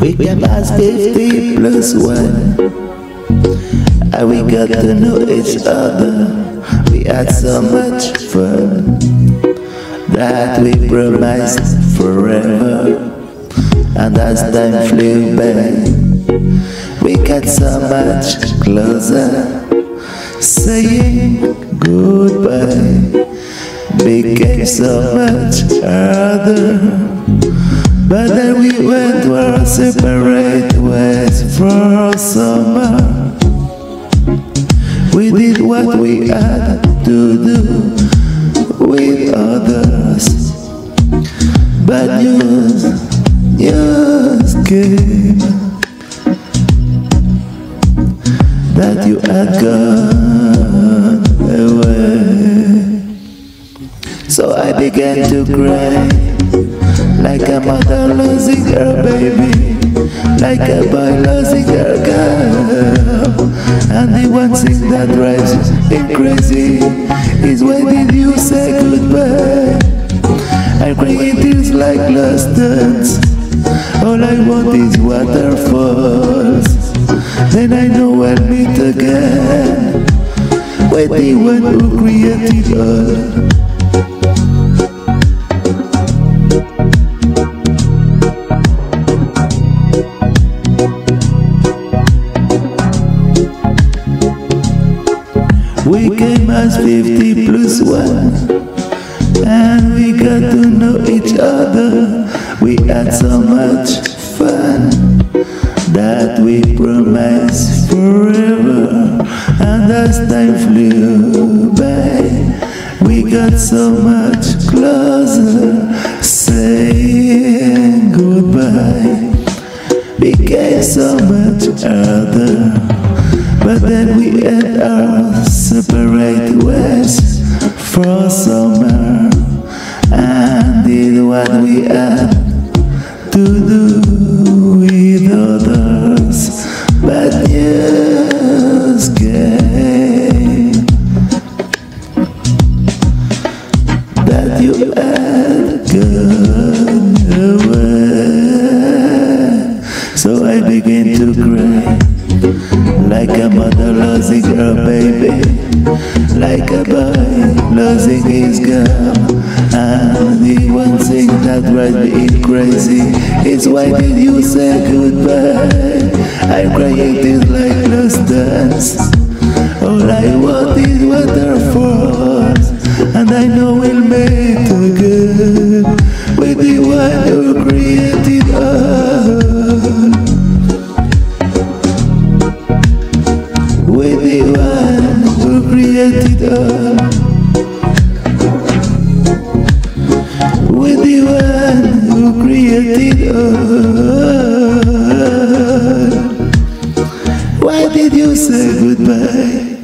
became as 50 plus one. And we got to know each other. We had so much fun that we promised forever. And as time flew by, we got so much closer, saying goodbye became so much harder. But then we went our separate ways for summer. We did what we had to do with others. But news, news came that you had gone away. So I began to cry like a mother losing her baby, like a boy losing her girl. And the one thing that drives me crazy is when did you say goodbye? I'm crying like lost dance. All I want is waterfalls. Then I know we'll meet again. The one who created all. We came as 50 plus one, and we got to know each other. We had so much fun that we promised forever. And as time flew by, we got so much closer, saying goodbye became so much harder. But then we had our separate ways for summer. And did what we had her baby, like a boy losing his girl. And the one thing that drives me crazy is why did you say goodbye? I'm crying tears like lost dance. The one who created all. With the one who created all. Why did you say goodbye?